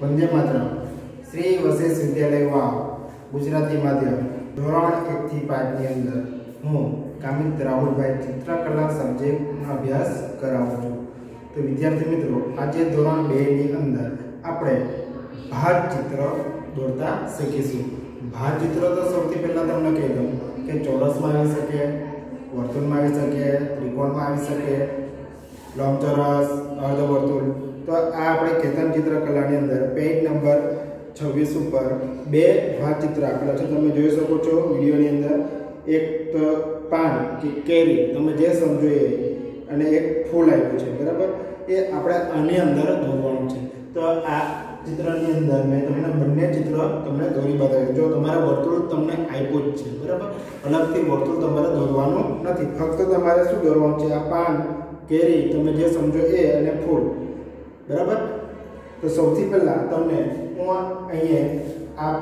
વંદે માતરમ. શ્રી વશેષ વિદ્યાલય વાવ, ગુજરાતી માધ્યમ, ધોરણ એકથી પાંચની અંદર. હું કામિત રાહુલભાઈ ચિત્રકલા સબ્જેક્ટનો અભ્યાસ કરાવું છું. તો વિદ્યાર્થી મિત્રો, આજે ધોરણ બેની અંદર આપણે ભાત ચિત્ર દોરતા શીખીશું. ભાત ચિત્ર તો સૌથી પહેલાં તમને કહી દઉં કે ચોરસમાં આવી શકે, વર્તુળમાં આવી શકે, ત્રિકોણમાં આવી શકે, લંબચોરસ, અર્ધવર્તુળ તો આ આપણે કેતન ચિત્રકલાની અંદર પેજ નંબર છવ્વીસ ઉપર બે ભાત ચિત્ર આપેલા છે. તમે જોઈ શકો છો વિડીયોની અંદર એક પાન કે કેરી, તમે જે સમજો એ. અને એક ફૂલ આવ્યું છે, બરાબર? એ આપણે આની અંદર દોરવાનું છે. તો આ ચિત્રની અંદર મેં તમને બંને ચિત્ર તમને દોરી બતાવ્યું જો તમારે વર્તુળ તમને આપ્યું જ છે, બરાબર? અલગથી વર્તુળ તમારે દોરવાનું નથી. ફક્ત તમારે શું દોરવાનું છે? આ પાન, કેરી, તમે જે સમજો એ અને બરાબર? તો સૌથી પહેલાં તમને હું અહીંયા આ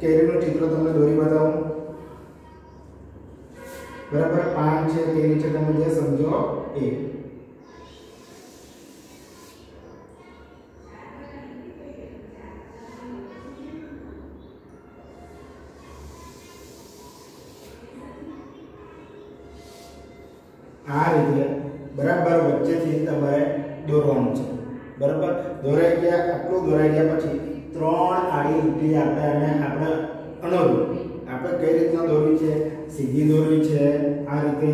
કેરીનું ચિત્ર તમને દોરી બતાવું. બરાબર? પાન છે, કેરી છે, તમે જે સમજો એ. આ રીતે બરાબર વચ્ચેથી તમારે દોરવાનું છે. બરાબર? દોરાઈ ગયા, આટલું દોરાઈ ગયા પછી ત્રણ આડી લીટી આપણે અને આપણે અણવરું આપણે કઈ રીતના દોરવી છે? સીધી દોરવી છે, આ રીતે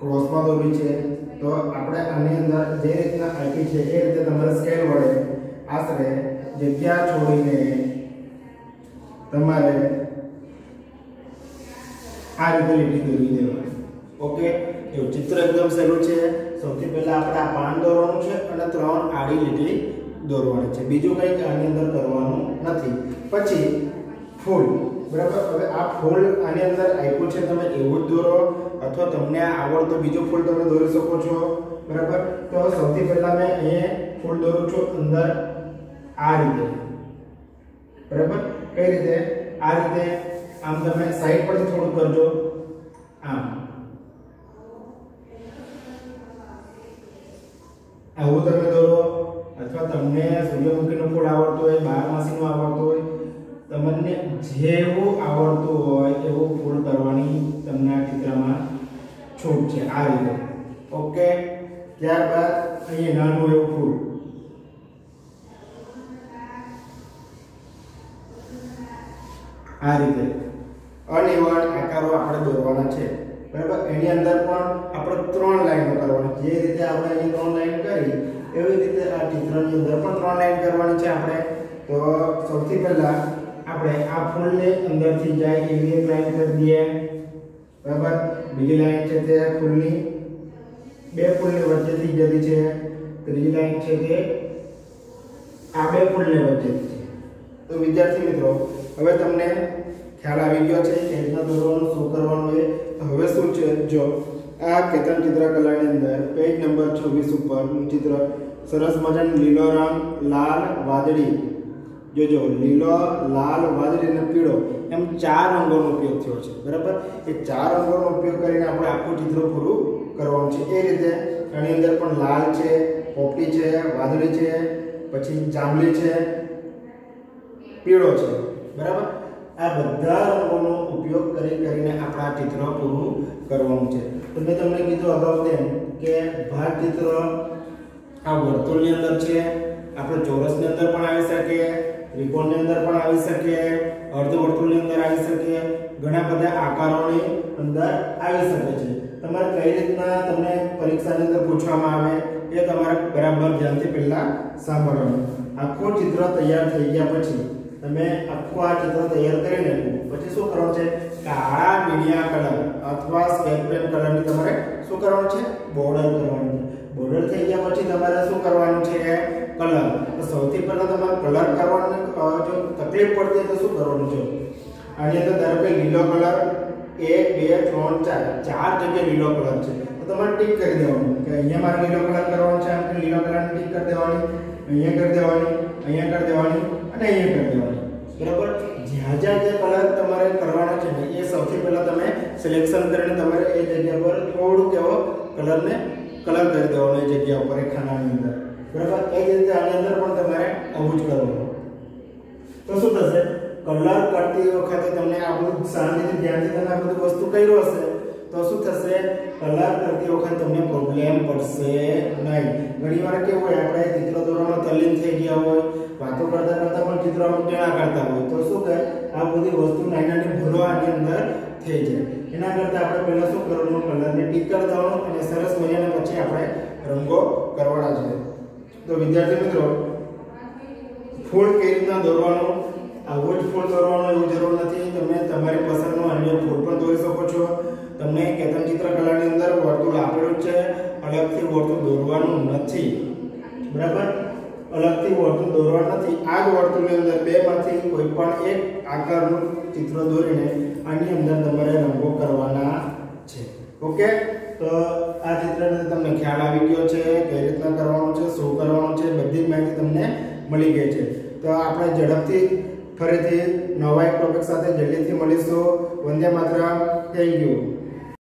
ક્રોસમાં દોરવી છે. તો આપણે આની અંદર જે રીતના આપી છે, એ રીતે તમારે સ્કેલ વડે આશરે જગ્યા છોડીને તમારે આ રીતે લીટી દોરી દેવાની. ઓકે? એવું ચિત્ર એકદમ સહેલું છે. સૌથી પહેલા આપણે આ પાન દોરવાનું છે અને ત્રણ આડી લીટી દોરવાની છે. બીજું કંઈક આની અંદર કરવાનું નથી. પછી ફૂલ. બરાબર? હવે આ ફૂલ આની અંદર આપ્યું છે. તમે એવું જ દોરો અથવા તમને આવડતો બીજો ફૂલ તમે દોરી શકો છો. બરાબર? તો સૌથી પહેલાં મેં અહીંયા ફૂલ દોરું છું અંદર આ રીતે. બરાબર? કઈ રીતે? આ રીતે. આમ તમે સાઈડ પરથી થોડું કરજો. આમ. આવું તમે દોરો અથવા તમને સૂર્યમુખીનું ફૂલ આવડતું હોય, બારમાસીનો આવડતું હોય, તમને જેવું આવડતું હોય એવું ફૂલ કરવાની તમને આ ચિત્રમાં છૂટ છે, આ રીતે. ઓકે ત્યારબાદ અહીંયા નાનું એવું ફૂલ. આ રીતે. અનિવડ આકારો આપણે દોરવાના છે. બરાબર? એની અંદર પણ આપણે ત્રણ લાઈનો કરવાની. જે રીતે આપણે અહીં ત્રણ લાઈન કરી, એવી રીતે આ ચિત્રની અંદર પણ ત્રણ લાઈન કરવાની છે. આપણે તો સૌથી પહેલાં આપણે આ ફૂલની અંદરથી જાય એવી એક લાઈન કરી દઈએ. બરાબર? બીજી લાઈન છે તે ફૂલની. બે ફૂલની વચ્ચેથી જતી છે. ત્રીજી લાઈન છે તે આ બે ફૂલની વચ્ચેથી છે. તો વિદ્યાર્થી મિત્રો, હવે તમને ખ્યાલ આવી ગયો છે રીતના દોરવાનું શું કરવાનું એ હવે શું છે? જો આ કેતન ચિત્રકલાની અંદર પેજ નંબર છવ્વીસ ઉપરનું ચિત્ર સરસ મજાનું લીલો રંગ, લાલ વાદળી. જોજો લીલો, લાલ, વાદળી અને પીળો એમ ચાર રંગોનો ઉપયોગ થયો છે. બરાબર? એ ચાર રંગોનો ઉપયોગ કરીને આપણે આખું ચિત્ર પૂરું કરવાનું છે. એ રીતે એની અંદર પણ લાલ છે, પોપટી છે, વાદળી છે, પછી જાંબલી છે, પીળો છે. બરાબર? આ બધા રંગોનો ઉપયોગ કરી કરીને આપણા ચિત્ર પૂરું કરવાનું છે. તો મેં તમને કીધું અગાઉ તેમ કે ભાત ચિત્ર આ વર્તુળની અંદર છે, આપણે ચોરસની અંદર પણ આવી શકે, ત્રિકોણની અંદર પણ આવી શકે અર્ધવર્તુળની અંદર આવી શકે, ઘણા બધા આકારોની અંદર આવી શકે છે. તમારે કઈ રીતના તમને પરીક્ષાની અંદર પૂછવામાં આવે એ તમારે બરાબર ધ્યાનથી પહેલાં સાંભળવાનું. આખું ચિત્ર તૈયાર થઈ ગયા પછી તમે આખું આ ચિત્ર તૈયાર કરી નાખ્યું પછી શું કરવાનું છે? કાળા મીડિયા કલર અથવા સ્કેચ પેન કલરની તમારે શું કરવાનું છે? બોર્ડર કરવાનું છે. બોર્ડર થઈ ગયા પછી તમારે શું કરવાનું છે? કલર. તો સૌથી પહેલા તમારે કલર કરવાની જો તકલીફ પડતી તો શું કરવાનું છે? આની અંદર ધારો કે લીલો કલર એક, બે, ત્રણ, ચાર ચાર જગ્યાએ લીલો કલર છે. તો તમારે ટીક કરી દેવાનું. કે અહીંયા મારે લીલો કલર કરવાનો છે, આમ લીલો કલર ટીક કરી દેવાની. અહીંયા કરી દેવાની, અહીંયા કરી દેવાની અને અહીંયા કરી દેવાની. બરાબર? જ્યાં જ્યાં જે કલર તમારે કરવાનો છે એ સૌથી પહેલાં તમે સિલેક્શન કરીને તમારે એ જગ્યા પર થોડુંક એવો કલરને કલર કરી દેવાનો એ જગ્યા ઉપર, એ ખાનાની અંદર. બરાબર? એ જ રીતે આની અંદર પણ તમારે આવું જ કરવું કલર કરતી વખતે તમને આ બધું શાંતિથી ધ્યાનથી તમે આ બધું વસ્તુ કર્યું હશે, તો શું થશે? કલર કરતી વખતે તમને પ્રોબ્લેમ પડશે નહીં. ઘણીવાર કેવું હોય, આપણે ચિત્ર દોરવામાં તલ્લીન થઈ ગયા હોય, વાતો કરતા કરતા પણ ચિત્ર ટેણા કરતા હોય. તો શું કહે આ બધી વસ્તુ નાની નાની ભૂલો આની અંદર થઈ જાય. એના કરતા આપણે પહેલાં શું કરવાનું? કલરને ટીક કરી દેવાનું અને સરસ મજાના પછી આપણે રંગો કરવાના છે. તો વિદ્યાર્થી મિત્રો, ફૂલ કઈ રીતના દોરવાનું? આવું જ ફૂલ દોરવાનું એવું જરૂર નથી. તમે તમારી પસંદનો અન્ય ફૂલ પણ દોરી શકો છો. તમને કેતન ચિત્રકલાની અંદર વર્તુળ આપેલું છે. અલગથી વર્તુળ દોરવાનું નથી. બરાબર? અલગથી વર્તુળ દોરવાનું નથી. આ જ વર્તુળની અંદર બેમાંથી કોઈ પણ એક આકારનું ચિત્ર દોરીને આની અંદર તમારે રંગો કરવાના છે. ઓકે તો આ ચિત્રની તમને ખ્યાલ આવી ગયો છે કઈ રીતના કરવાનું છે, શું કરવાનું છે, બધી જ માહિતી તમને મળી ગઈ છે. તો આપણે ઝડપથી ફરીથી નવા એક ટોપિક સાથે જલ્દીથી મળીશું. વંદે માતરમ. Thank you